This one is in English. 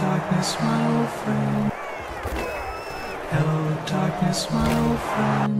darkness, my old friend. Hello, darkness, my old friend.